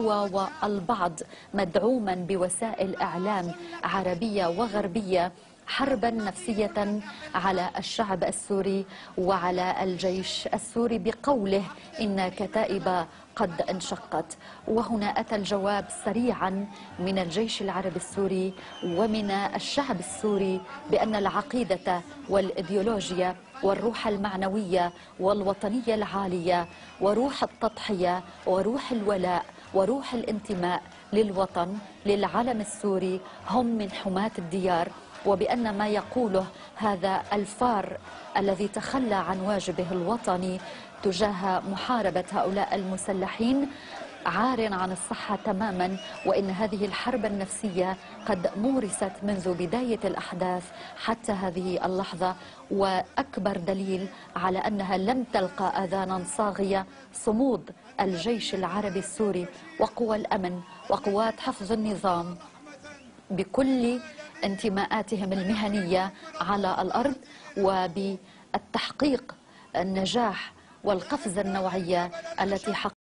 والبعض مدعوما بوسائل إعلام عربية وغربية حربا نفسية على الشعب السوري وعلى الجيش السوري بقوله إن كتائب قد انشقت. وهنا أتى الجواب سريعا من الجيش العربي السوري ومن الشعب السوري بأن العقيدة والإيديولوجيا والروح المعنوية والوطنية العالية وروح التضحية وروح الولاء وروح الانتماء للوطن للعلم السوري هم من حماة الديار وبأن ما يقوله هذا الفار الذي تخلى عن واجبه الوطني تجاه محاربة هؤلاء المسلحين عار عن الصحة تماما وإن هذه الحرب النفسية قد مورست منذ بداية الأحداث حتى هذه اللحظة. وأكبر دليل على أنها لم تلقى آذانا صاغية صمود الجيش العربي السوري وقوى الأمن وقوات حفظ النظام بكل انتماءاتهم المهنية على الأرض وبالتحقيق النجاح والقفزة النوعية التي حققها